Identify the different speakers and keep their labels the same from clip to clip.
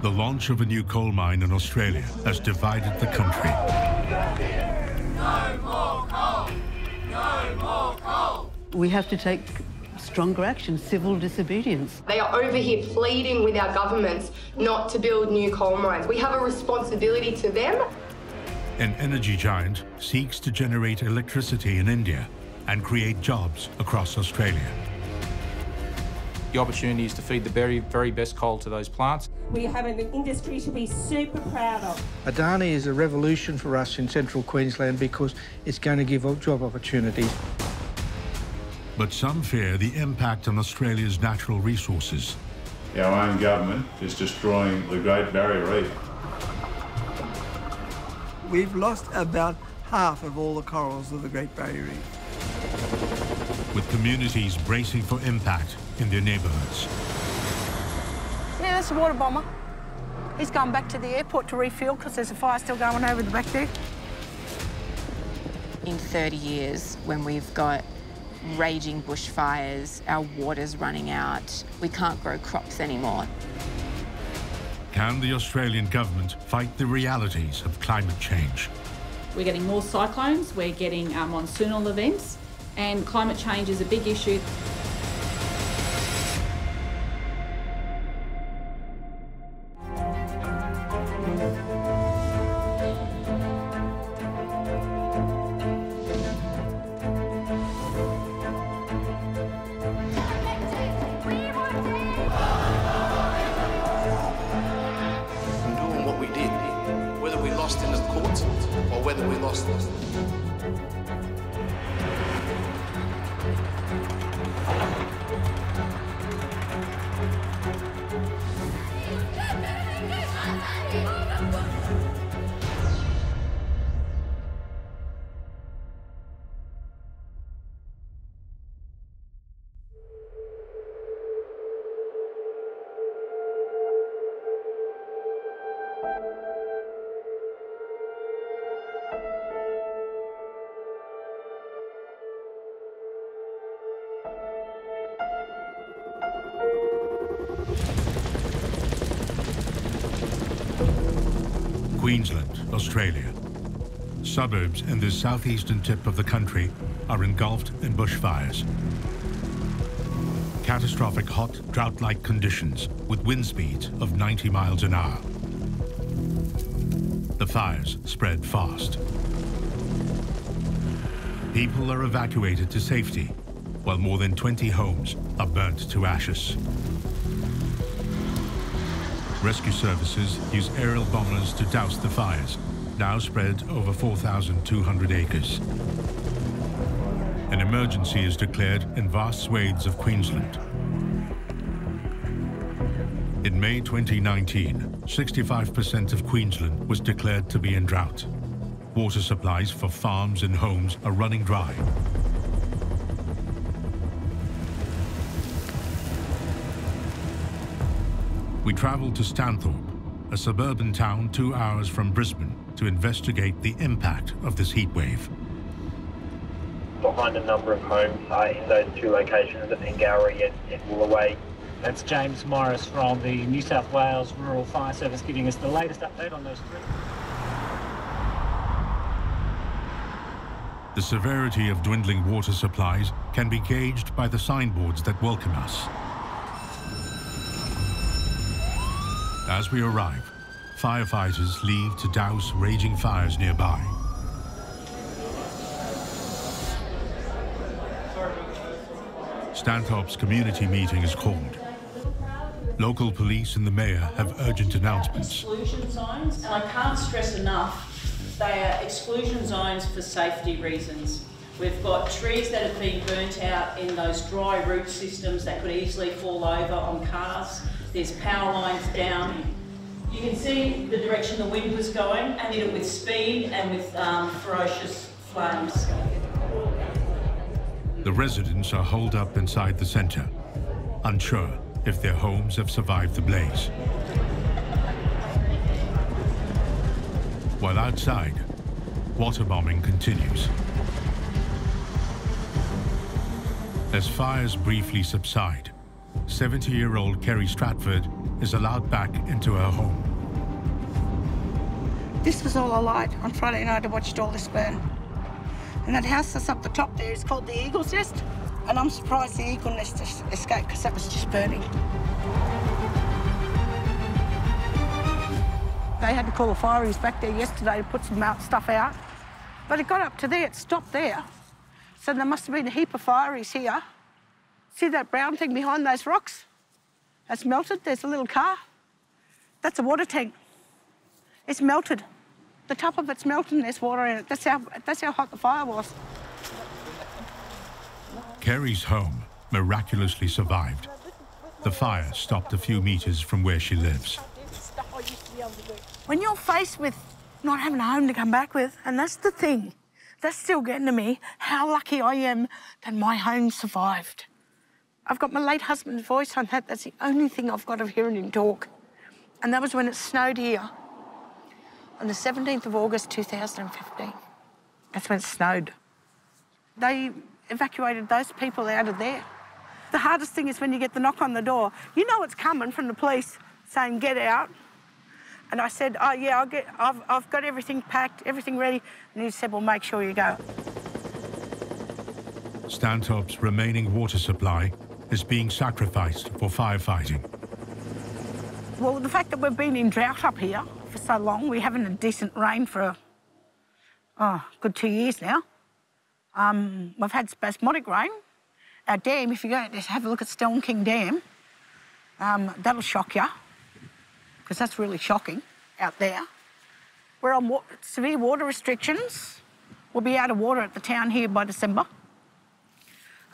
Speaker 1: The launch of a new coal mine in Australia has divided the country.
Speaker 2: No more coal! No more coal!
Speaker 3: We have to take stronger action, civil disobedience.
Speaker 4: They are over here pleading with our governments not to build new coal mines. We have a responsibility to them.
Speaker 1: An energy giant seeks to generate electricity in India and create jobs across Australia.
Speaker 5: The opportunity is to feed the very, very best coal to those plants.
Speaker 6: We have an industry to be super proud of.
Speaker 7: Adani is a revolution for us in central Queensland because it's going to give job opportunities.
Speaker 1: But some fear the impact on Australia's natural resources.
Speaker 8: Our own government is destroying the Great Barrier Reef.
Speaker 9: We've lost about half of all the corals of the Great Barrier Reef.
Speaker 1: With communities bracing for impact in their neighbourhoods.
Speaker 10: Yeah, that's a water bomber. He's gone back to the airport to refuel because there's a fire still going over the back there.
Speaker 11: In 30 years, when we've got raging bushfires, our water's running out, we can't grow crops anymore.
Speaker 1: Can the Australian government fight the realities of climate change?
Speaker 12: We're getting more cyclones, we're getting uh, monsoonal events, and climate change is a big issue.
Speaker 1: Queensland, Australia. Suburbs in the southeastern tip of the country are engulfed in bushfires. Catastrophic hot, drought-like conditions with wind speeds of 90 miles an hour. The fires spread fast. People are evacuated to safety, while more than 20 homes are burnt to ashes. Rescue services use aerial bombers to douse the fires, now spread over 4,200 acres. An emergency is declared in vast swathes of Queensland. In May 2019, 65% of Queensland was declared to be in drought. Water supplies for farms and homes are running dry. We travelled to Stanthorpe, a suburban town two hours from Brisbane, to investigate the impact of this heatwave.
Speaker 13: Behind a number of homes uh, in those two locations at Ngowrie and, and Woolooway.
Speaker 14: That's James Morris from the New South Wales Rural Fire Service giving us the latest update on those three.
Speaker 1: The severity of dwindling water supplies can be gauged by the signboards that welcome us. As we arrive, firefighters leave to douse raging fires nearby. Stanthorpe's community meeting is called. Local police and the mayor have urgent announcements.
Speaker 15: Exclusion zones, and I can't stress enough, they are exclusion zones for safety reasons. We've got trees that have been burnt out in those dry root systems that could easily fall over on cars. There's power lines down. You can see the direction the wind was going and did it with speed and with um, ferocious flames.
Speaker 1: The residents are holed up inside the centre, unsure if their homes have survived the blaze. While outside, water bombing continues. As fires briefly subside, 70-year-old Kerry Stratford is allowed back into her home.
Speaker 10: This was all I light on Friday night. I watched all this burn. And that house that's up the top there is called the Eagle's Nest. And I'm surprised the Eagle Nest escaped because that was just burning. They had to call the fireys back there yesterday to put some stuff out. But it got up to there, it stopped there. So there must have been a heap of fireys here. See that brown thing behind those rocks? That's melted. There's a little car. That's a water tank. It's melted. The top of it's melted there's water in it. That's how, that's how hot the fire was.
Speaker 1: Kerry's home miraculously survived. The fire stopped a few metres from where she lives.
Speaker 10: When you're faced with not having a home to come back with, and that's the thing, that's still getting to me, how lucky I am that my home survived. I've got my late husband's voice on that. That's the only thing I've got of hearing him talk. And that was when it snowed here on the 17th of August 2015. That's when it snowed. They evacuated those people out of there. The hardest thing is when you get the knock on the door. You know it's coming from the police saying, get out. And I said, oh, yeah, I'll get, I've, I've got everything packed, everything ready. And he said, well, make sure you go.
Speaker 1: Stanthorpe's remaining water supply is being sacrificed for firefighting.
Speaker 10: Well, the fact that we've been in drought up here for so long, we haven't had decent rain for oh, good two years now. Um, we've had spasmodic rain. Our dam, if you go to have a look at Storm King Dam, um, that'll shock you, because that's really shocking out there. We're on wa severe water restrictions. We'll be out of water at the town here by December.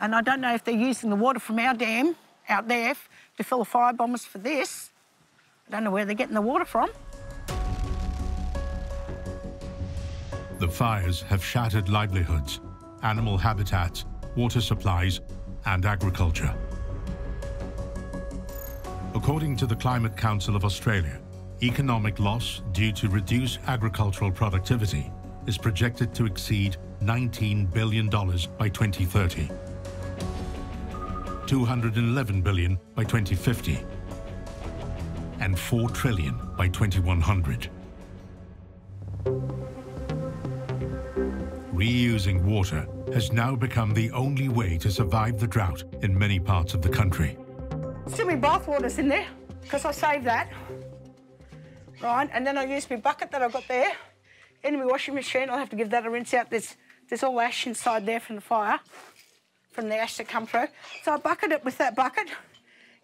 Speaker 10: And I don't know if they're using the water from our dam out there to fill the fire bombers for this. I don't know where they're getting the water from.
Speaker 1: The fires have shattered livelihoods, animal habitats, water supplies, and agriculture. According to the Climate Council of Australia, economic loss due to reduced agricultural productivity is projected to exceed $19 billion by 2030. 211 billion by 2050 and 4 trillion by 2100. Reusing water has now become the only way to survive the drought in many parts of the country.
Speaker 10: Still my bath water's in there, because I saved that. Right, and then I use my bucket that I've got there. In my washing machine, I'll have to give that a rinse out. There's, there's all ash inside there from the fire from the ash that come through. So I bucket it with that bucket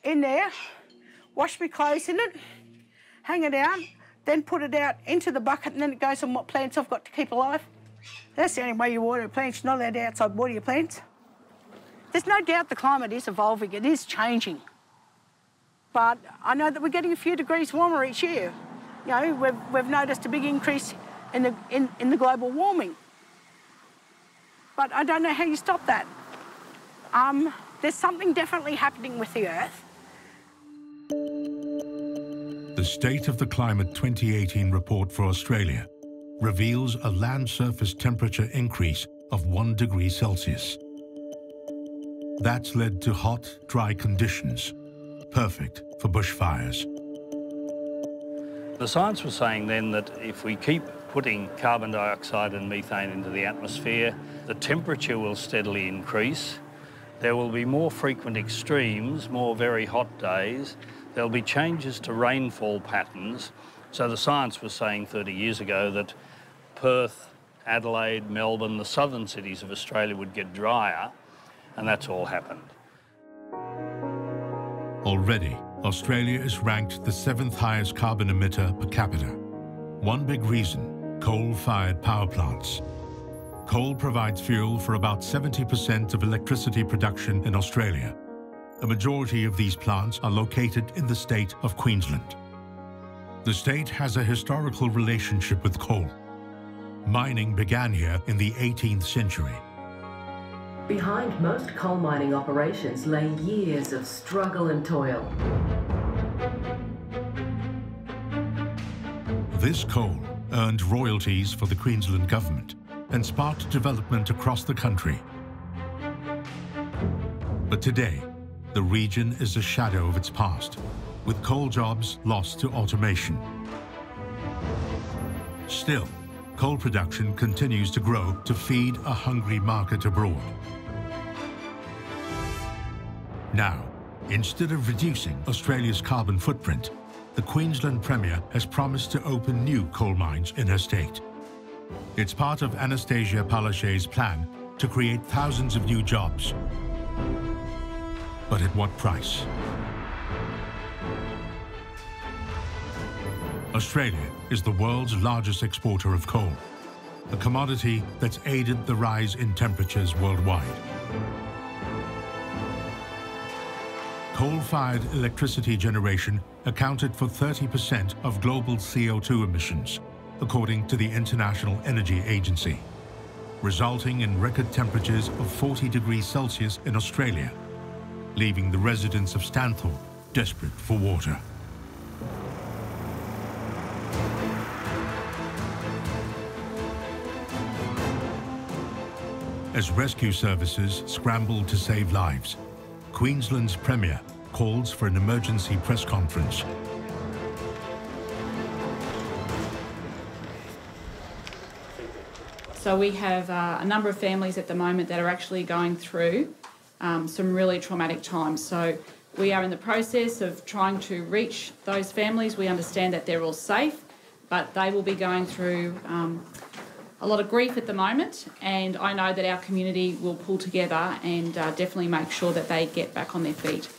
Speaker 10: in there, wash my clothes in it, hang it out, then put it out into the bucket and then it goes on what plants I've got to keep alive. That's the only way you water plants. You're not allowed to outside water your plants. There's no doubt the climate is evolving. It is changing. But I know that we're getting a few degrees warmer each year. You know, we've, we've noticed a big increase in the, in, in the global warming. But I don't know how you stop that. Um, there's something definitely happening with the Earth.
Speaker 1: The State of the Climate 2018 report for Australia reveals a land surface temperature increase of 1 degree Celsius. That's led to hot, dry conditions, perfect for bushfires.
Speaker 16: The science was saying then that if we keep putting carbon dioxide and methane into the atmosphere, the temperature will steadily increase there will be more frequent extremes, more very hot days. There'll be changes to rainfall patterns. So the science was saying 30 years ago that Perth, Adelaide, Melbourne, the southern cities of Australia would get drier, and that's all happened.
Speaker 1: Already, Australia is ranked the seventh highest carbon emitter per capita. One big reason, coal-fired power plants. Coal provides fuel for about 70% of electricity production in Australia. A majority of these plants are located in the state of Queensland. The state has a historical relationship with coal. Mining began here in the 18th century.
Speaker 17: Behind most coal mining operations lay years of struggle and toil.
Speaker 1: This coal earned royalties for the Queensland government and sparked development across the country. But today, the region is a shadow of its past, with coal jobs lost to automation. Still, coal production continues to grow to feed a hungry market abroad. Now, instead of reducing Australia's carbon footprint, the Queensland Premier has promised to open new coal mines in her state. It's part of Annastacia Palaszczuk's plan to create thousands of new jobs. But at what price? Australia is the world's largest exporter of coal, a commodity that's aided the rise in temperatures worldwide. Coal-fired electricity generation accounted for 30% of global CO2 emissions, according to the International Energy Agency, resulting in record temperatures of 40 degrees Celsius in Australia, leaving the residents of Stanthorpe desperate for water. As rescue services scramble to save lives, Queensland's Premier calls for an emergency press conference.
Speaker 12: So we have uh, a number of families at the moment that are actually going through um, some really traumatic times. So we are in the process of trying to reach those families. We understand that they're all safe, but they will be going through um, a lot of grief at the moment, and I know that our community will pull together and uh, definitely make sure that they get back on their feet.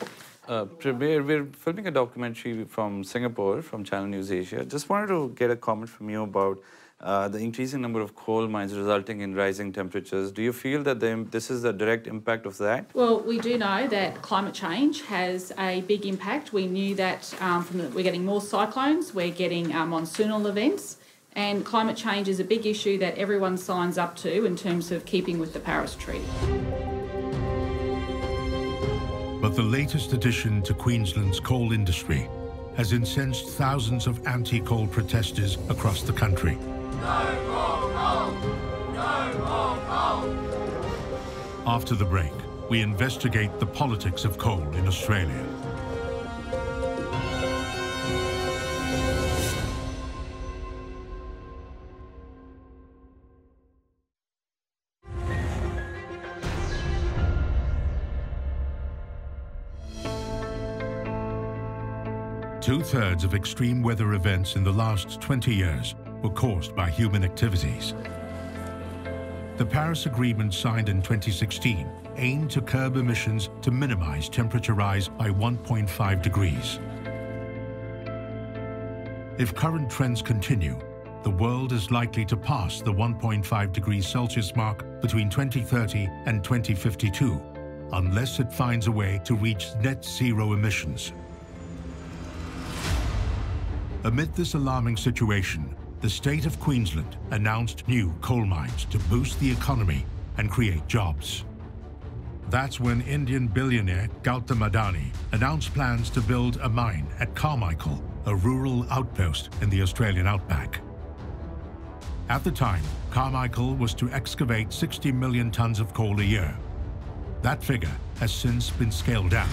Speaker 18: Uh, we're, we're filming a documentary from Singapore, from Channel News Asia. Just wanted to get a comment from you about uh, the increasing number of coal mines resulting in rising temperatures. Do you feel that the, this is the direct impact of that?
Speaker 12: Well, we do know that climate change has a big impact. We knew that um, from the, we're getting more cyclones, we're getting uh, monsoonal events, and climate change is a big issue that everyone signs up to in terms of keeping with the Paris Treaty.
Speaker 1: But the latest addition to Queensland's coal industry has incensed thousands of anti-coal protesters across the country. After the break, we investigate the politics of coal in Australia. Two-thirds of extreme weather events in the last 20 years were caused by human activities. The Paris Agreement signed in 2016 aimed to curb emissions to minimize temperature rise by 1.5 degrees. If current trends continue, the world is likely to pass the 1.5 degrees Celsius mark between 2030 and 2052, unless it finds a way to reach net zero emissions. Amid this alarming situation, the state of Queensland announced new coal mines to boost the economy and create jobs. That's when Indian billionaire Gautam Adani announced plans to build a mine at Carmichael, a rural outpost in the Australian outback. At the time, Carmichael was to excavate 60 million tonnes of coal a year. That figure has since been scaled down.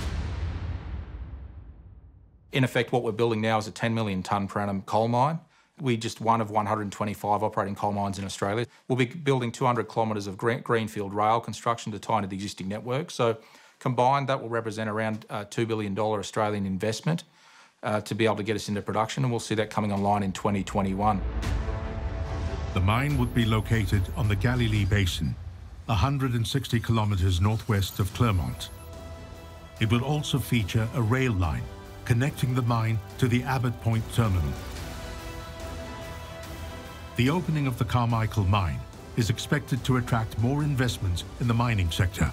Speaker 5: In effect, what we're building now is a 10 million tonne per annum coal mine. We're just one of 125 operating coal mines in Australia. We'll be building 200 kilometres of green, greenfield rail construction to tie into the existing network. So combined, that will represent around uh, $2 billion Australian investment uh, to be able to get us into production, and we'll see that coming online in 2021.
Speaker 1: The mine would be located on the Galilee Basin, 160 kilometres northwest of Clermont. It will also feature a rail line connecting the mine to the Abbott Point terminal. The opening of the Carmichael mine is expected to attract more investments in the mining sector,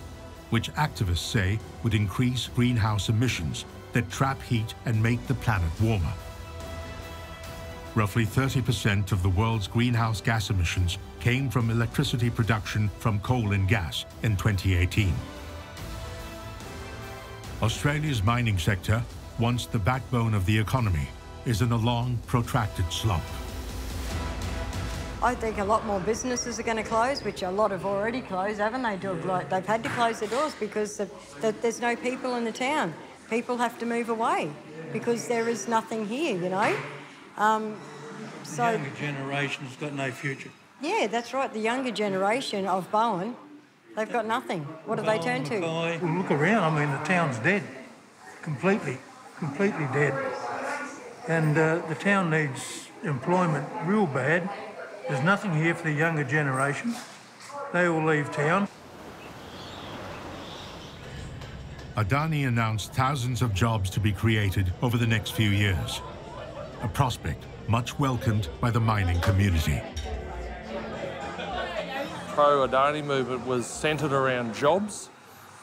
Speaker 1: which activists say would increase greenhouse emissions that trap heat and make the planet warmer. Roughly 30% of the world's greenhouse gas emissions came from electricity production from coal and gas in 2018. Australia's mining sector, once the backbone of the economy, is in a long, protracted slump.
Speaker 19: I think a lot more businesses are going to close, which a lot have already closed, haven't they? They've had to close their doors because of, the, there's no people in the town. People have to move away because there is nothing here, you know. Um,
Speaker 7: so the younger generation's got no future.
Speaker 19: Yeah, that's right. The younger generation of Bowen, they've got nothing. What do they turn to?
Speaker 7: Well, look around. I mean, the town's dead, completely, completely dead, and uh, the town needs employment real bad. There's nothing here for the younger generation. They all leave town.
Speaker 1: Adani announced thousands of jobs to be created over the next few years. A prospect much welcomed by the mining community.
Speaker 20: Pro-Adani movement was centred around jobs,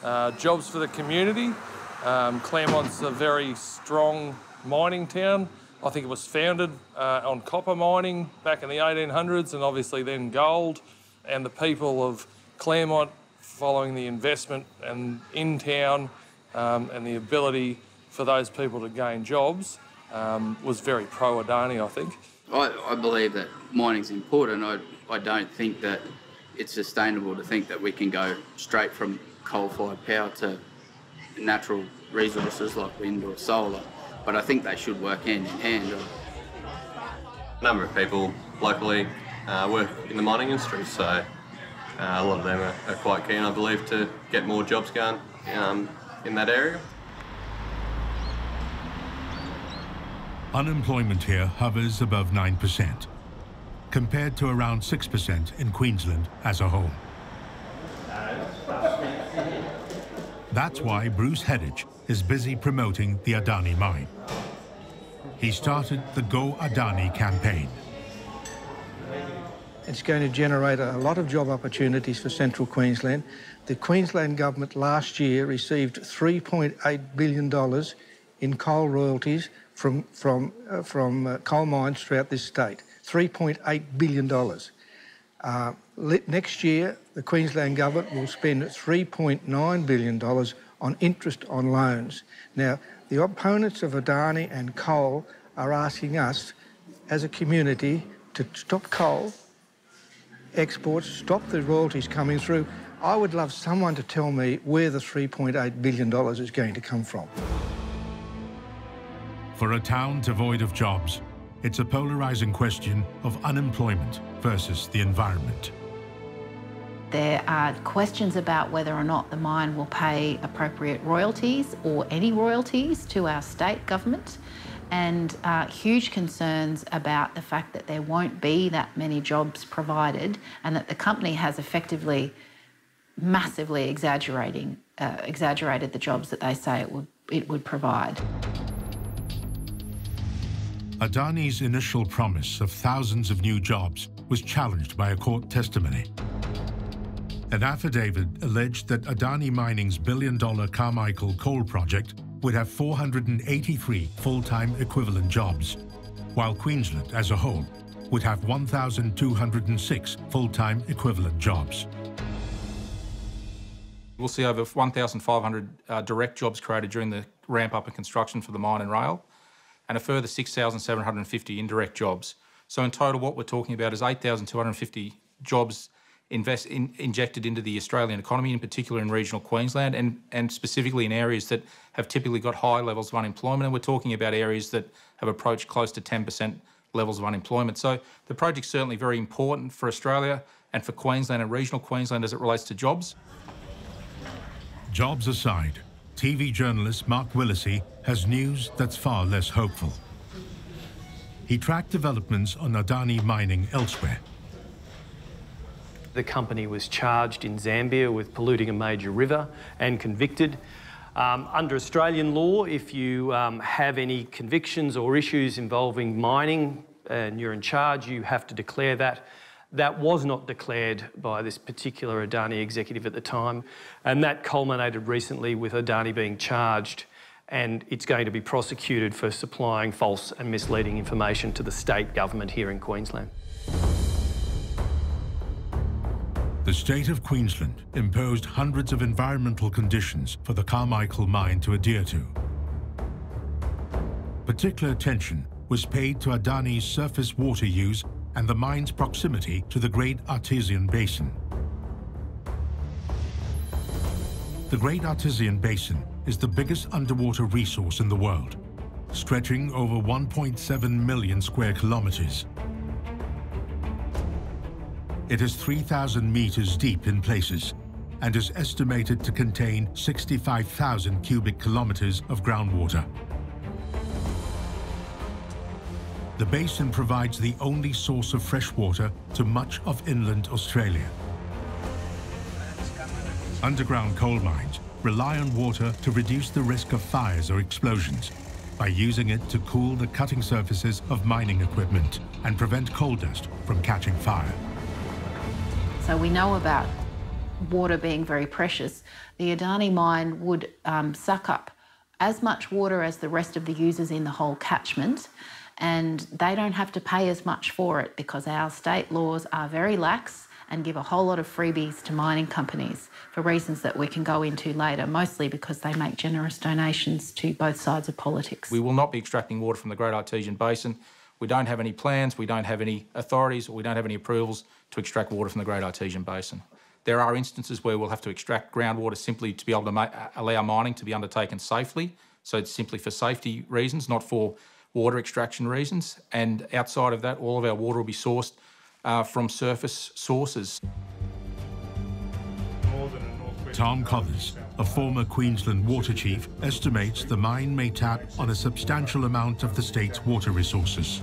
Speaker 20: uh, jobs for the community. Um, Clermont's a very strong mining town. I think it was founded uh, on copper mining back in the 1800s and obviously then gold. And the people of Clermont, following the investment and in town um, and the ability for those people to gain jobs, um, was very pro Adani, I think.
Speaker 21: I, I believe that mining's important. I, I don't think that it's sustainable to think that we can go straight from coal fired power to natural resources like wind or solar but I think they should work hand in hand.
Speaker 22: A number of people locally uh, work in the mining industry, so uh, a lot of them are, are, quite keen, I believe, to get more jobs going um, in that area.
Speaker 1: Unemployment here hovers above 9%, compared to around 6% in Queensland as a whole. That's why Bruce Hedditch is busy promoting the Adani mine. He started the Go Adani campaign.
Speaker 7: It's going to generate a lot of job opportunities for central Queensland. The Queensland government last year received $3.8 billion in coal royalties from, from, uh, from uh, coal mines throughout this state. $3.8 billion. Uh, next year, the Queensland Government will spend $3.9 billion on interest on loans. Now, the opponents of Adani and coal are asking us as a community to stop coal exports, stop the royalties coming through. I would love someone to tell me where the $3.8 billion is going to come from.
Speaker 1: For a town devoid of jobs, it's a polarising question of unemployment versus the environment.
Speaker 23: There are questions about whether or not the mine will pay appropriate royalties or any royalties to our state government and uh, huge concerns about the fact that there won't be that many jobs provided and that the company has effectively massively exaggerating uh, exaggerated the jobs that they say it would it would provide.
Speaker 1: Adani's initial promise of thousands of new jobs was challenged by a court testimony. An affidavit alleged that Adani Mining's billion-dollar Carmichael coal project would have 483 full-time equivalent jobs, while Queensland as a whole would have 1,206 full-time equivalent jobs.
Speaker 5: We'll see over 1,500 uh, direct jobs created during the ramp-up and construction for the mine and rail, and a further 6,750 indirect jobs. So in total, what we're talking about is 8,250 jobs invest in, injected into the Australian economy, in particular in regional Queensland, and, and specifically in areas that have typically got high levels of unemployment. And we're talking about areas that have approached close to 10% levels of unemployment. So the project's certainly very important for Australia and for Queensland and regional Queensland as it relates to jobs.
Speaker 1: Jobs aside, TV journalist Mark Willesee has news that's far less hopeful. He tracked developments on Adani mining elsewhere.
Speaker 24: The company was charged in Zambia with polluting a major river and convicted. Um, under Australian law, if you um, have any convictions or issues involving mining and you're in charge, you have to declare that. That was not declared by this particular Adani executive at the time, and that culminated recently with Adani being charged and it's going to be prosecuted for supplying false and misleading information to the state government here in Queensland.
Speaker 1: The state of Queensland imposed hundreds of environmental conditions for the Carmichael mine to adhere to. Particular attention was paid to Adani's surface water use and the mine's proximity to the Great Artesian Basin. The Great Artesian Basin is the biggest underwater resource in the world, stretching over 1.7 million square kilometers. It is 3,000 meters deep in places and is estimated to contain 65,000 cubic kilometers of groundwater. The basin provides the only source of fresh water to much of inland Australia. Underground coal mines rely on water to reduce the risk of fires or explosions by using it to cool the cutting surfaces of mining equipment and prevent coal dust from catching fire.
Speaker 23: So we know about water being very precious. The Adani mine would um, suck up as much water as the rest of the users in the whole catchment and they don't have to pay as much for it because our state laws are very lax and give a whole lot of freebies to mining companies for reasons that we can go into later, mostly because they make generous donations to both sides of politics.
Speaker 5: We will not be extracting water from the Great Artesian Basin. We don't have any plans, we don't have any authorities, or we don't have any approvals to extract water from the Great Artesian Basin. There are instances where we'll have to extract groundwater simply to be able to allow mining to be undertaken safely. So it's simply for safety reasons, not for water extraction reasons. And outside of that, all of our water will be sourced uh, from surface sources.
Speaker 1: Tom Crothers, a former Queensland water chief, estimates the mine may tap on a substantial amount of the state's water resources.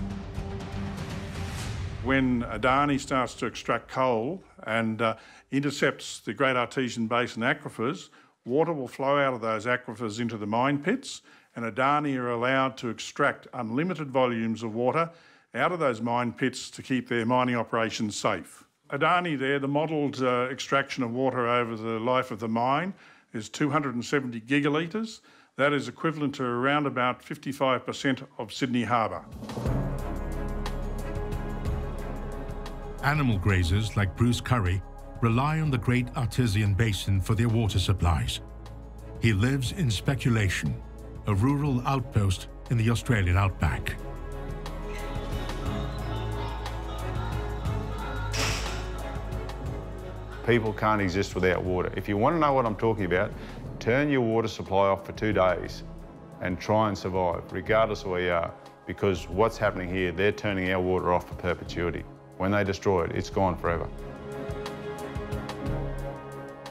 Speaker 25: When Adani starts to extract coal and uh, intercepts the Great Artesian Basin aquifers, water will flow out of those aquifers into the mine pits, and Adani are allowed to extract unlimited volumes of water out of those mine pits to keep their mining operations safe. Adani there, the modelled uh, extraction of water over the life of the mine is 270 gigalitres. That is equivalent to around about 55% of Sydney Harbour.
Speaker 1: Animal grazers like Bruce Currie rely on the Great Artesian Basin for their water supplies. He lives in speculation, a rural outpost in the Australian outback.
Speaker 26: People can't exist without water. If you want to know what I'm talking about, turn your water supply off for two days and try and survive, regardless of where you are. Because what's happening here, they're turning our water off for perpetuity. When they destroy it, it's gone forever.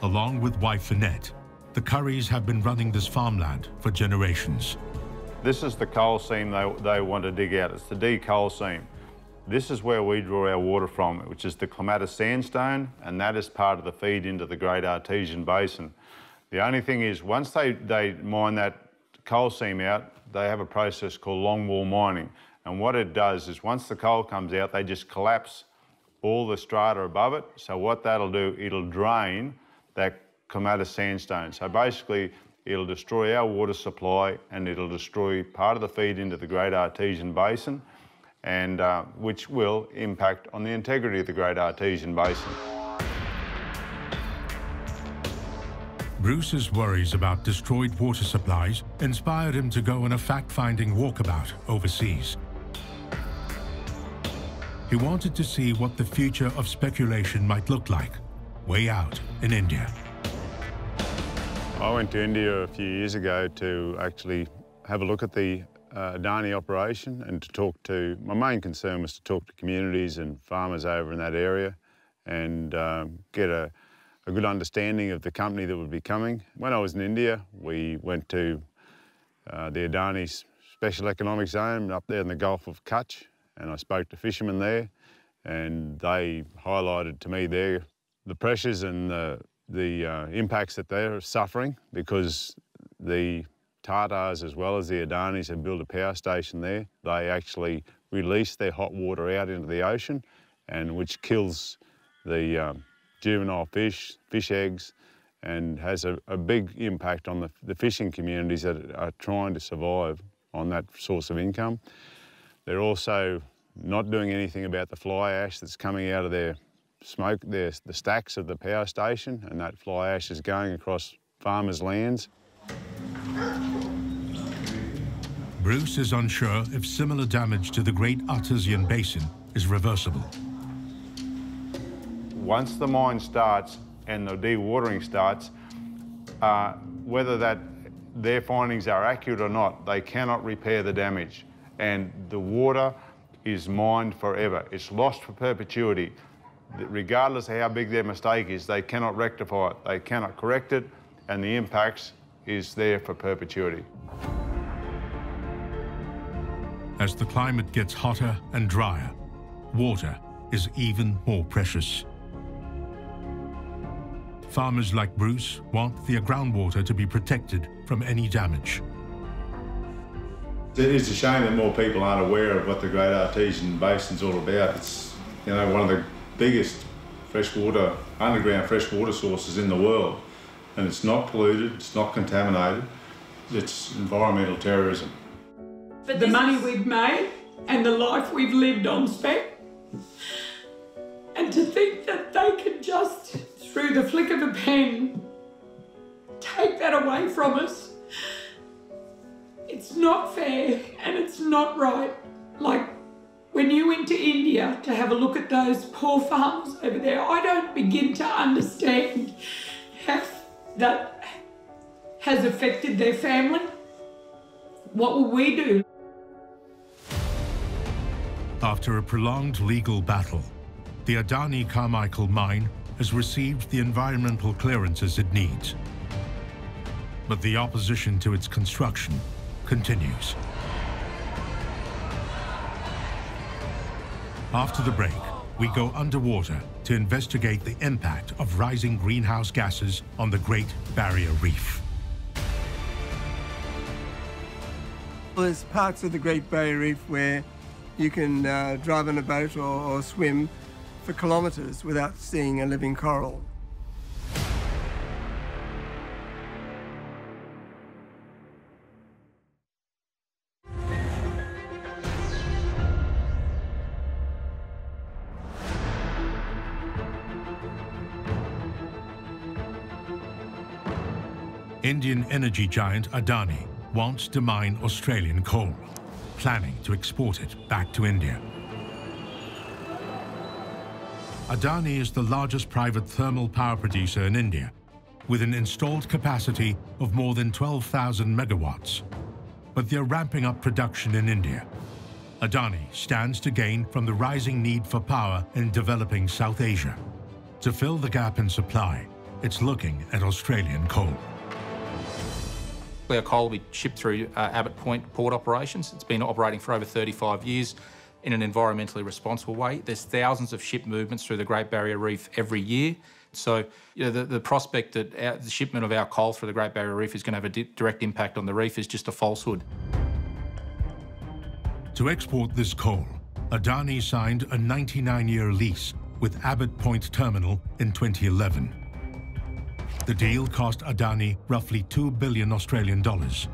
Speaker 1: Along with wife Annette, the Curries have been running this farmland for generations.
Speaker 26: This is the coal seam they, they want to dig out. It's the D coal seam. This is where we draw our water from, which is the clematis sandstone, and that is part of the feed into the Great Artesian Basin. The only thing is, once they, they mine that coal seam out, they have a process called longwall mining. And what it does is once the coal comes out, they just collapse all the strata above it. So what that'll do, it'll drain that clematis sandstone. So basically, it'll destroy our water supply and it'll destroy part of the feed into the Great Artesian Basin and uh, which will impact on the integrity of the Great Artesian Basin.
Speaker 1: Bruce's worries about destroyed water supplies inspired him to go on a fact-finding walkabout overseas. He wanted to see what the future of speculation might look like, way out in India.
Speaker 26: I went to India a few years ago to actually have a look at the uh, Adani operation and to talk to, my main concern was to talk to communities and farmers over in that area and um, get a, a good understanding of the company that would be coming. When I was in India, we went to uh, the Adani Special Economic Zone up there in the Gulf of Kutch and I spoke to fishermen there and they highlighted to me there the pressures and the, the uh, impacts that they're suffering because the Tatas as well as the Adanis have built a power station there. They actually release their hot water out into the ocean and which kills the um, juvenile fish, fish eggs, and has a, a big impact on the, the, fishing communities that are trying to survive on that source of income. They're also not doing anything about the fly ash that's coming out of their smoke, their, the stacks of the power station, and that fly ash is going across farmers' lands.
Speaker 1: Bruce is unsure if similar damage to the Great Artesian Basin is reversible.
Speaker 26: Once the mine starts and the dewatering starts, uh, whether that their findings are accurate or not, they cannot repair the damage. And the water is mined forever. It's lost for perpetuity. Regardless of how big their mistake is, they cannot rectify it. They cannot correct it, and the impacts is there for perpetuity.
Speaker 1: As the climate gets hotter and drier, water is even more precious. Farmers like Bruce want their groundwater to be protected from any damage.
Speaker 27: It is a shame that more people aren't aware of what the Great Artesian Basin's all about. It's you know one of the biggest freshwater underground freshwater sources in the world, and it's not polluted, it's not contaminated. It's environmental terrorism.
Speaker 28: But the money we've made and the life we've lived on spec, and to think that they can just through the flick of a pen, take that away from us. Not fair and it's not right. Like when you went to India to have a look at those poor farmers over there, I don't begin to understand how that has affected their family. What will we do?
Speaker 1: After a prolonged legal battle, the Adani Carmichael mine has received the environmental clearances it needs. But the opposition to its construction continues. After the break, we go underwater to investigate the impact of rising greenhouse gases on the Great Barrier Reef.
Speaker 29: There's parts of the Great Barrier Reef where you can uh, drive on a boat or, or swim for kilometres without seeing a living coral.
Speaker 1: Indian energy giant Adani wants to mine Australian coal, planning to export it back to India. Adani is the largest private thermal power producer in India, with an installed capacity of more than 12,000 megawatts. But they're ramping up production in India. Adani stands to gain from the rising need for power in developing South Asia. To fill the gap in supply, it's looking at Australian coal.
Speaker 5: Our coal will be shipped through uh, Abbott Point port operations. It's been operating for over 35 years in an environmentally responsible way. There's thousands of ship movements through the Great Barrier Reef every year. So, you know, the, the prospect that our, the shipment of our coal through the Great Barrier Reef is going to have a di direct impact on the reef is just a falsehood.
Speaker 1: To export this coal, Adani signed a 99-year lease with Abbott Point Terminal in 2011. The deal cost Adani roughly 2 billion Australian dollars.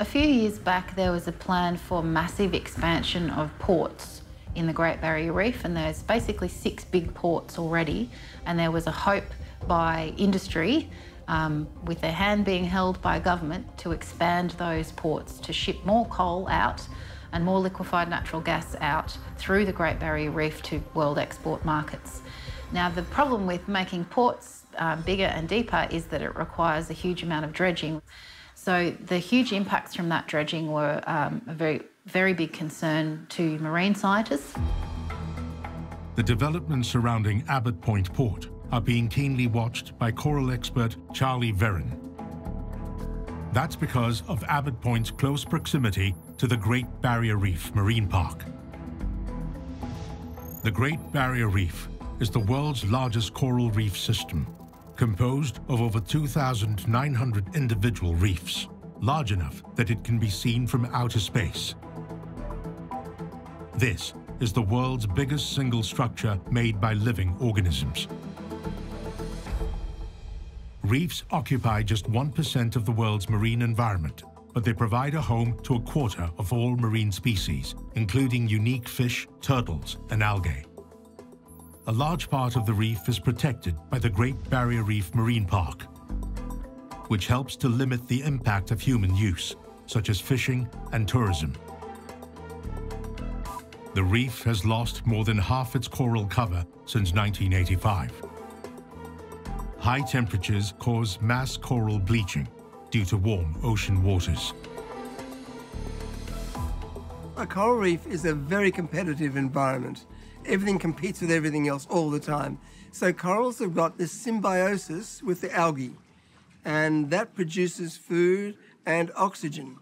Speaker 23: A few years back, there was a plan for massive expansion of ports in the Great Barrier Reef, and there's basically six big ports already. And there was a hope by industry, um, with their hand being held by government, to expand those ports to ship more coal out and more liquefied natural gas out through the Great Barrier Reef to world export markets. Now, the problem with making ports uh, bigger and deeper is that it requires a huge amount of dredging. So the huge impacts from that dredging were um, a very, very big concern to marine scientists.
Speaker 1: The developments surrounding Abbott Point Port are being keenly watched by coral expert Charlie Veron. That's because of Abbott Point's close proximity to the Great Barrier Reef Marine Park. The Great Barrier Reef is the world's largest coral reef system composed of over 2,900 individual reefs, large enough that it can be seen from outer space. This is the world's biggest single structure made by living organisms. Reefs occupy just 1% of the world's marine environment, but they provide a home to a quarter of all marine species, including unique fish, turtles, and algae a large part of the reef is protected by the Great Barrier Reef Marine Park, which helps to limit the impact of human use such as fishing and tourism. The reef has lost more than half its coral cover since 1985. High temperatures cause mass coral bleaching due to warm ocean waters.
Speaker 29: A coral reef is a very competitive environment. Everything competes with everything else all the time. So corals have got this symbiosis with the algae, and that produces food and oxygen.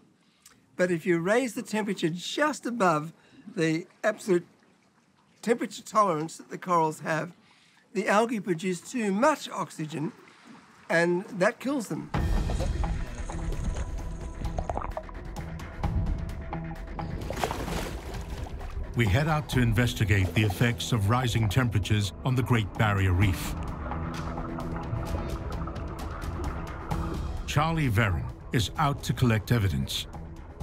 Speaker 29: But if you raise the temperature just above the absolute temperature tolerance that the corals have, the algae produce too much oxygen and that kills them.
Speaker 1: We head out to investigate the effects of rising temperatures on the Great Barrier Reef. Charlie Veron is out to collect evidence.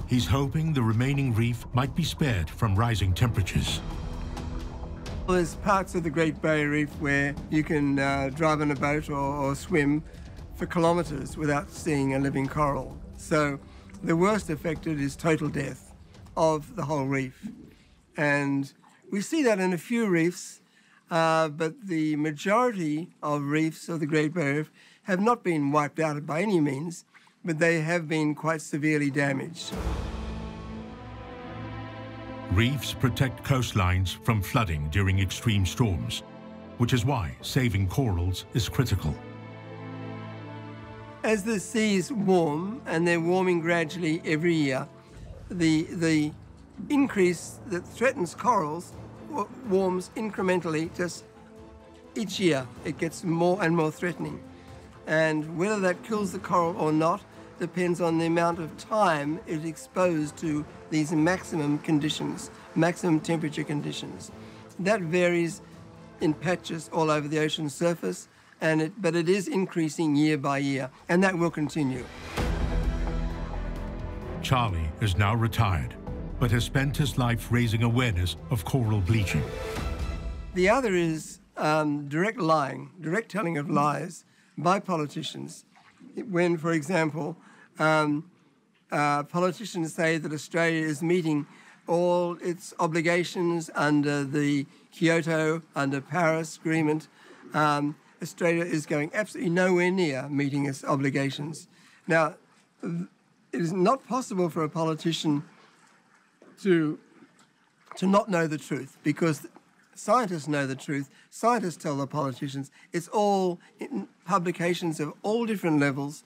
Speaker 1: He's hoping the remaining reef might be spared from rising temperatures.
Speaker 29: There's parts of the Great Barrier Reef where you can uh, drive in a boat or, or swim for kilometres without seeing a living coral. So the worst affected is total death of the whole reef. And we see that in a few reefs, uh, but the majority of reefs of the Great Barrier Reef have not been wiped out by any means, but they have been quite severely damaged.
Speaker 1: Reefs protect coastlines from flooding during extreme storms, which is why saving corals is critical.
Speaker 29: As the seas warm, and they're warming gradually every year, the, the increase that threatens corals warms incrementally just each year. It gets more and more threatening. And whether that kills the coral or not depends on the amount of time it's exposed to these maximum conditions, maximum temperature conditions. That varies in patches all over the ocean surface, and it, but it is increasing year by year, and that will continue.
Speaker 1: Charlie is now retired, but has spent his life raising awareness of coral bleaching.
Speaker 29: The other is um, direct lying, direct telling of lies by politicians. When, for example, um, uh, politicians say that Australia is meeting all its obligations under the Kyoto, under Paris Agreement. Um, Australia is going absolutely nowhere near meeting its obligations. Now, it is not possible for a politician to, to not know the truth because scientists know the truth. Scientists tell the politicians. It's all in publications of all different levels.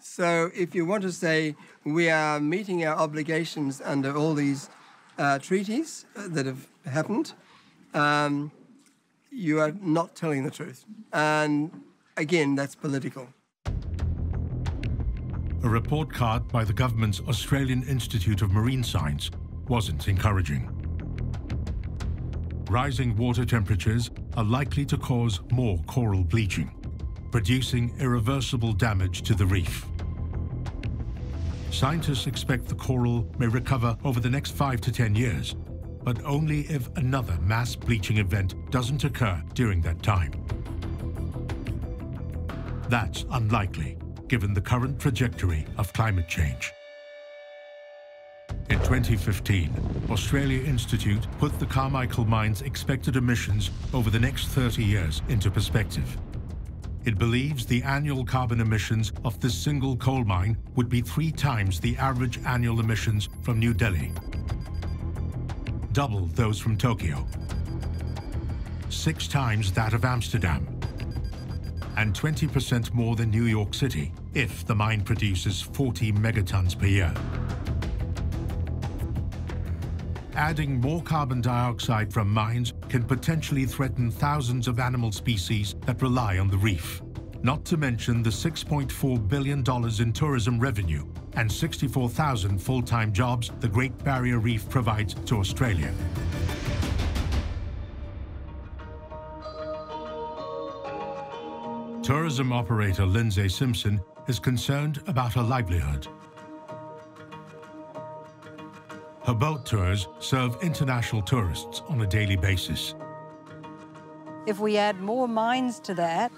Speaker 29: So if you want to say we are meeting our obligations under all these uh, treaties uh, that have happened, um, you are not telling the truth. And again, that's political.
Speaker 1: A report card by the government's Australian Institute of Marine Science wasn't encouraging. Rising water temperatures are likely to cause more coral bleaching, producing irreversible damage to the reef. Scientists expect the coral may recover over the next five to 10 years, but only if another mass bleaching event doesn't occur during that time. That's unlikely, given the current trajectory of climate change. In 2015, Australia Institute put the Carmichael mine's expected emissions over the next 30 years into perspective. It believes the annual carbon emissions of this single coal mine would be three times the average annual emissions from New Delhi, double those from Tokyo, six times that of Amsterdam, and 20% more than New York City if the mine produces 40 megatons per year. Adding more carbon dioxide from mines can potentially threaten thousands of animal species that rely on the reef. Not to mention the $6.4 billion in tourism revenue and 64,000 full-time jobs the Great Barrier Reef provides to Australia. Tourism operator Lindsay Simpson is concerned about her livelihood. Her boat tours serve international tourists on a daily basis.
Speaker 30: If we add more mines to that,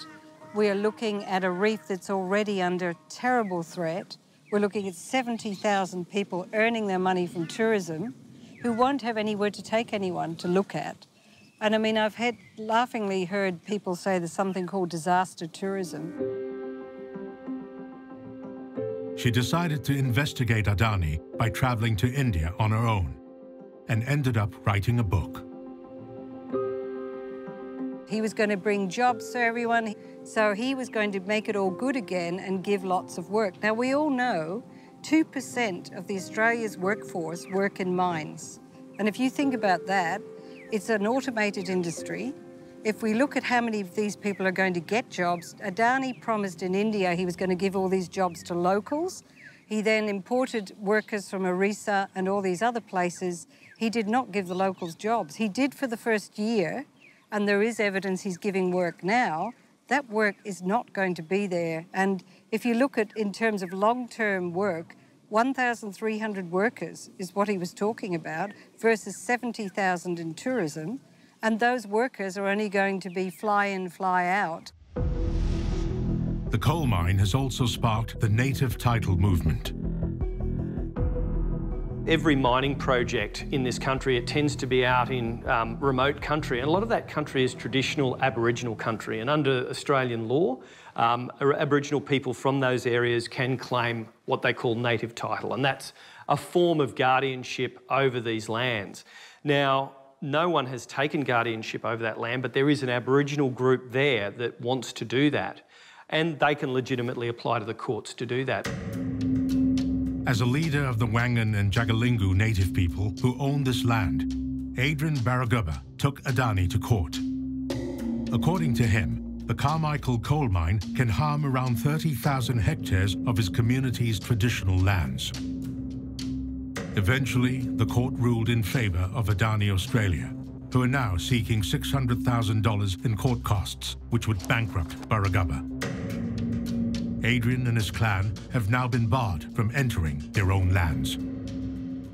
Speaker 30: we are looking at a reef that's already under terrible threat
Speaker 19: We're looking at 70,000 people earning their money from tourism who won't have anywhere to take anyone to look at. And I mean, I've had laughingly heard people say there's something called disaster tourism.
Speaker 1: She decided to investigate Adani by traveling to India on her own and ended up writing a book.
Speaker 19: He was going to bring jobs to everyone, so he was going to make it all good again and give lots of work. Now, we all know 2% of the Australia's workforce work in mines. And if you think about that, it's an automated industry. If we look at how many of these people are going to get jobs, Adani promised in India he was going to give all these jobs to locals. He then imported workers from Orissa and all these other places. He did not give the locals jobs. He did for the first year, and there is evidence he's giving work now, that work is not going to be there. And if you look at in terms of long-term work, 1,300 workers is what he was talking about versus 70,000 in tourism. And those workers are only going to be fly in, fly out.
Speaker 1: The coal mine has also sparked the native title movement.
Speaker 24: Every mining project in this country, it tends to be out in um, remote country, and a lot of that country is traditional Aboriginal country. And under Australian law, um, Aboriginal people from those areas can claim what they call native title, and that's a form of guardianship over these lands. Now, no one has taken guardianship over that land, but there is an Aboriginal group there that wants to do that, and they can legitimately apply to the courts to do that.
Speaker 1: As a leader of the Wangan and Jagalingou native people who own this land, Adrian Burragubba took Adani to court. According to him, the Carmichael coal mine can harm around 30,000 hectares of his community's traditional lands. Eventually, the court ruled in favour of Adani Australia, who are now seeking $600,000 in court costs, which would bankrupt Burragubba. Adrian and his clan have now been barred from entering their own lands.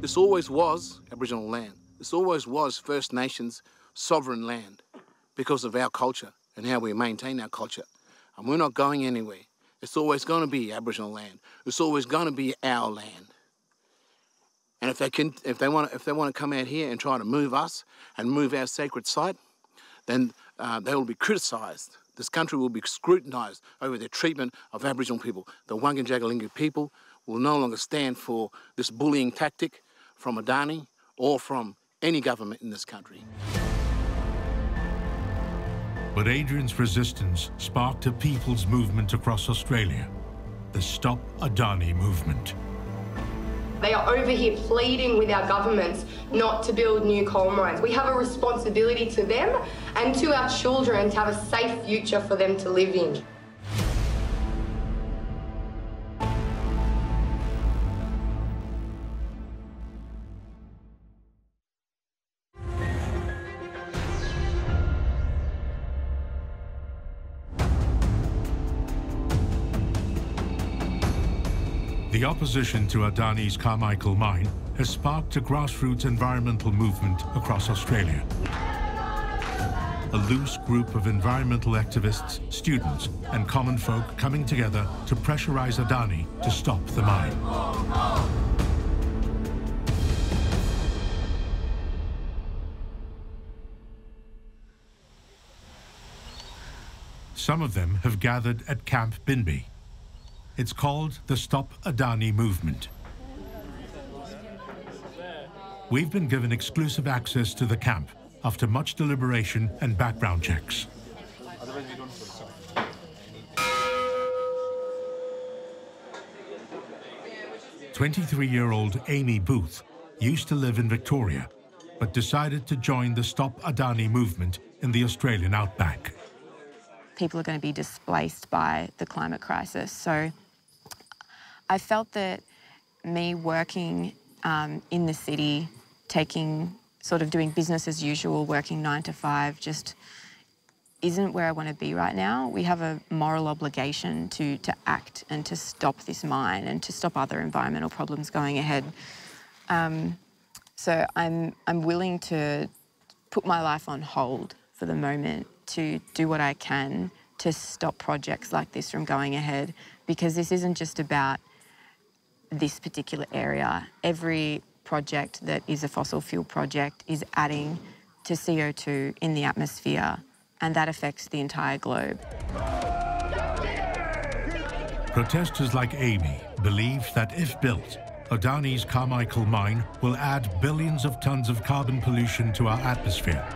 Speaker 31: This always was Aboriginal land. This always was First Nations sovereign land because of our culture and how we maintain our culture. And we're not going anywhere. It's always going to be Aboriginal land. It's always going to be our land. And if they can, if they want, if they want to come out here and try to move us and move our sacred site, then uh, they will be criticised this country will be scrutinised over their treatment of Aboriginal people. The Wangan Jagalingou people will no longer stand for this bullying tactic from Adani or from any government in this country.
Speaker 1: But Adrian's resistance sparked a people's movement across Australia, the Stop Adani movement.
Speaker 32: They are over here pleading with our governments not to build new coal mines. We have a responsibility to them and to our children to have a safe future for them to live in.
Speaker 1: The opposition to Adani's Carmichael mine has sparked a grassroots environmental movement across Australia. A loose group of environmental activists, students and common folk coming together to pressurize Adani to stop the mine. Some of them have gathered at Camp Binbee, it's called the Stop Adani Movement. We've been given exclusive access to the camp after much deliberation and background checks. Twenty-three-year-old Amy Booth used to live in Victoria, but decided to join the Stop Adani movement in the Australian outback.
Speaker 33: People are going to be displaced by the climate crisis, so I felt that me working um, in the city, taking sort of doing business as usual, working nine to five, just isn't where I want to be right now. We have a moral obligation to, to act and to stop this mine and to stop other environmental problems going ahead. Um, so I'm, I'm willing to put my life on hold for the moment to do what I can to stop projects like this from going ahead because this isn't just about this particular area. Every project that is a fossil fuel project is adding to CO2 in the atmosphere, and that affects the entire globe.
Speaker 1: Protesters like Amy believe that if built, Adani's Carmichael mine will add billions of tons of carbon pollution to our atmosphere.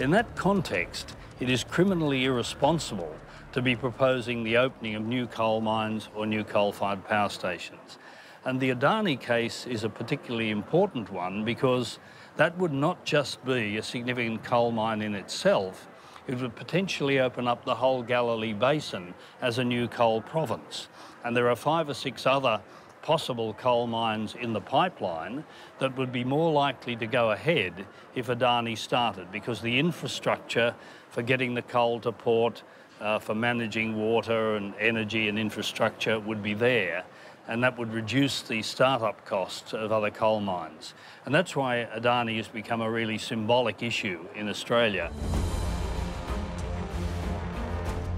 Speaker 34: In that context, it is criminally irresponsible to be proposing the opening of new coal mines or new coal-fired power stations. And the Adani case is a particularly important one because that would not just be a significant coal mine in itself, it would potentially open up the whole Galilee Basin as a new coal province. And there are five or six other possible coal mines in the pipeline that would be more likely to go ahead if Adani started because the infrastructure for getting the coal to port, uh, for managing water and energy and infrastructure would be there and that would reduce the start-up costs of other coal mines. And that's why Adani has become a really symbolic issue in Australia.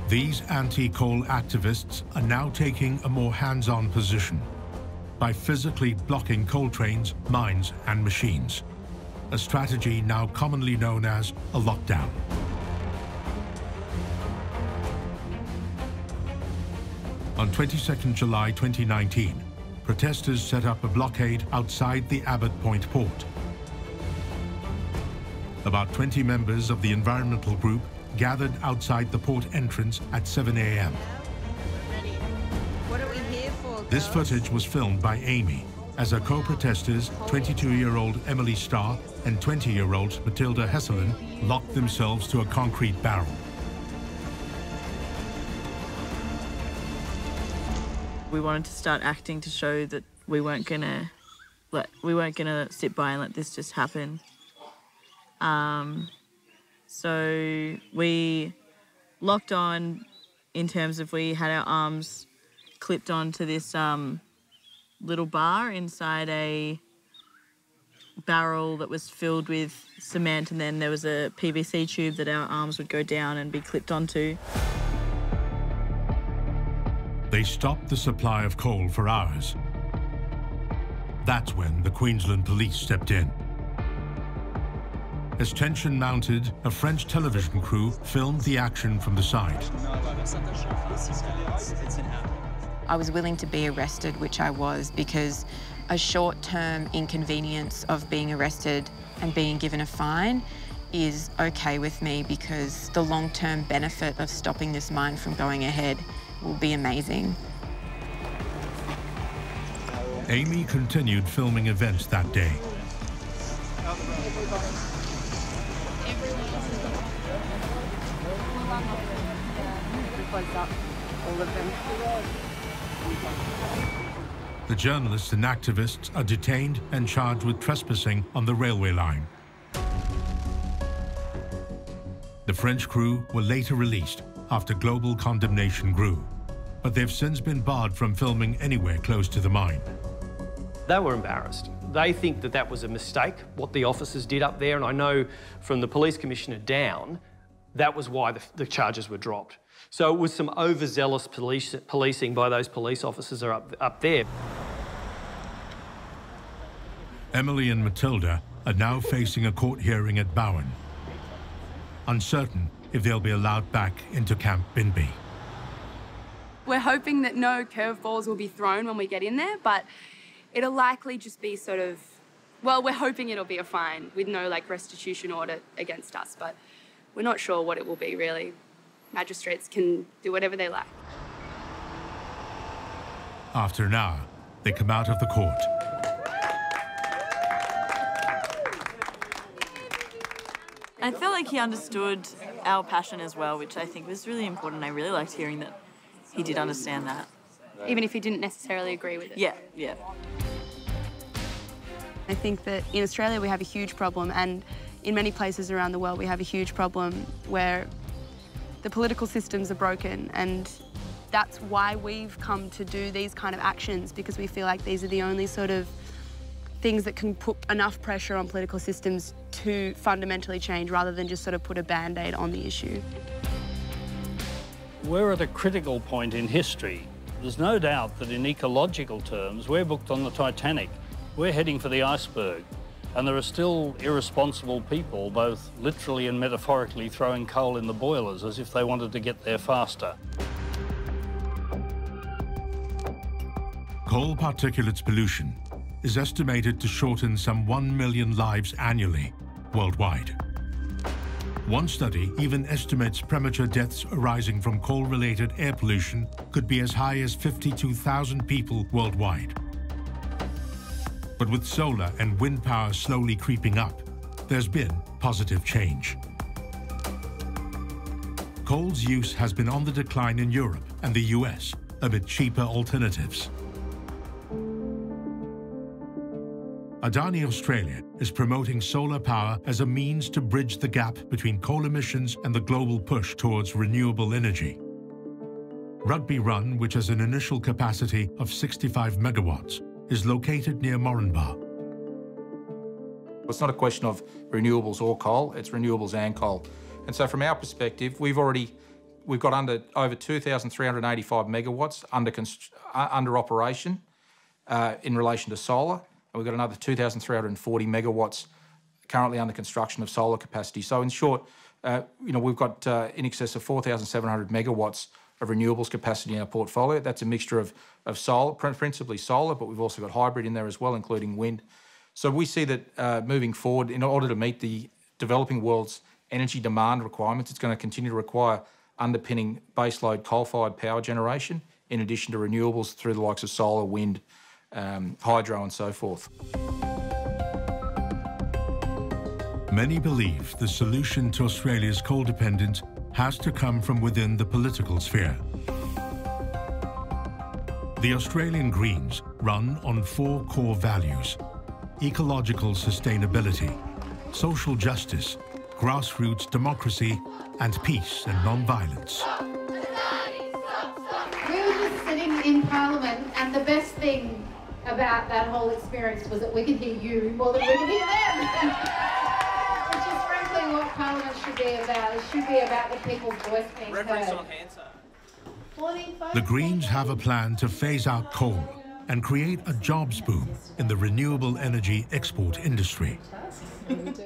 Speaker 1: These anti-coal activists are now taking a more hands-on position by physically blocking coal trains, mines and machines, a strategy now commonly known as a lockdown. On 22 July 2019, protesters set up a blockade outside the Abbott Point port. About 20 members of the environmental group gathered outside the port entrance at 7 a.m. This footage was filmed by Amy as her co-protesters, 22-year-old Emily Starr and 20-year-old Matilda Hesselin, locked themselves to a concrete barrel.
Speaker 35: We wanted to start acting to show that we weren't gonna let we weren't gonna sit by and let this just happen. Um, so we locked on in terms of we had our arms clipped onto this um, little bar inside a barrel that was filled with cement, and then there was a PVC tube that our arms would go down and be clipped onto.
Speaker 1: They stopped the supply of coal for hours. That's when the Queensland police stepped in. As tension mounted, a French television crew filmed the action from the side.
Speaker 33: I was willing to be arrested, which I was, because a short-term inconvenience of being arrested and being given a fine is okay with me because the long-term benefit of stopping this mine from going ahead will be amazing.
Speaker 1: Amy continued filming events that day. The journalists and activists are detained and charged with trespassing on the railway line. The French crew were later released after global condemnation grew, but they've since been barred from filming anywhere close to the mine.
Speaker 24: They were embarrassed. They think that that was a mistake, what the officers did up there, and I know from the police commissioner down, that was why the, the charges were dropped. So it was some overzealous police, policing by those police officers are up, up there.
Speaker 1: Emily and Matilda are now facing a court hearing at Bowen, uncertain if they'll be allowed back into Camp Binbee.
Speaker 36: We're hoping that no curveballs will be thrown when we get in there, but it'll likely just be sort of, well, we're hoping it'll be a fine with no like restitution order against us, but we're not sure what it will be really magistrates can do whatever they like.
Speaker 1: After an hour, they come out of the court.
Speaker 35: I felt like he understood our passion as well, which I think was really important. I really liked hearing that he did understand that.
Speaker 36: Even if he didn't necessarily agree with it.
Speaker 35: Yeah, yeah.
Speaker 37: I think that in Australia we have a huge problem, and in many places around the world we have a huge problem where the political systems are broken and that's why we've come to do these kind of actions because we feel like these are the only sort of things that can put enough pressure on political systems to fundamentally change rather than just sort of put a band-aid on the issue.
Speaker 34: we're at a critical point in history. There's no doubt that in ecological terms, we're booked on the Titanic. We're heading for the iceberg. And there are still irresponsible people, both literally and metaphorically, throwing coal in the boilers as if they wanted to get there faster.
Speaker 1: Coal particulates pollution is estimated to shorten some 1 million lives annually worldwide. One study even estimates premature deaths arising from coal-related air pollution could be as high as 52,000 people worldwide. But with solar and wind power slowly creeping up, there's been positive change. Coal's use has been on the decline in Europe and the US amid cheaper alternatives. Adani Australia is promoting solar power as a means to bridge the gap between coal emissions and the global push towards renewable energy. Rugby Run, which has an initial capacity of 65 megawatts, is located near Moranbah.
Speaker 5: It's not a question of renewables or coal, it's renewables and coal. And so from our perspective, we've already we've got under over 2,385 megawatts under uh, under operation uh, in relation to solar, we've got another 2,340 megawatts currently under construction of solar capacity. So in short, uh, you know we've got uh, in excess of 4,700 megawatts of renewables capacity in our portfolio. That's a mixture of, of solar, principally solar, but we've also got hybrid in there as well, including wind. So we see that uh, moving forward, in order to meet the developing world's energy demand requirements, it's going to continue to require underpinning baseload coal-fired power generation, in addition to renewables through the likes of solar, wind, um, hydro and so forth.
Speaker 1: Many believe the solution to Australia's coal dependence has to come from within the political sphere. The Australian Greens run on four core values ecological sustainability, social justice, grassroots democracy, and peace and non-violence.
Speaker 38: We were just sitting in Parliament, and the best thing about that whole experience was that we could hear you more than we could hear them. Which is frankly what Parliament should be about. It should be about the people's voice being heard.
Speaker 1: The Greens have a plan to phase out coal and create a jobs boom in the renewable energy export industry.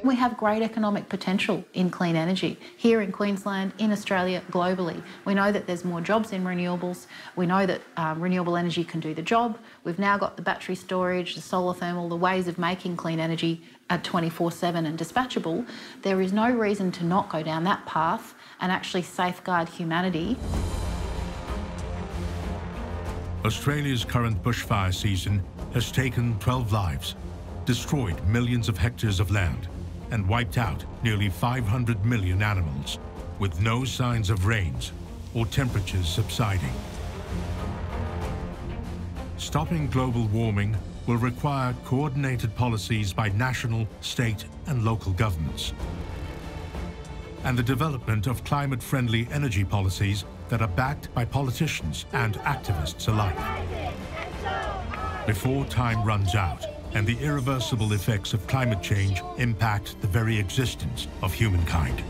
Speaker 23: We have great economic potential in clean energy here in Queensland, in Australia, globally. We know that there's more jobs in renewables. We know that um, renewable energy can do the job. We've now got the battery storage, the solar thermal, the ways of making clean energy at 24 7 and dispatchable. There is no reason to not go down that path and actually safeguard humanity.
Speaker 1: Australia's current bushfire season has taken 12 lives destroyed millions of hectares of land and wiped out nearly 500 million animals, with no signs of rains or temperatures subsiding. Stopping global warming will require coordinated policies by national, state and local governments. And the development of climate-friendly energy policies that are backed by politicians and activists alike. Before time runs out, and the irreversible effects of climate change impact the very existence of humankind.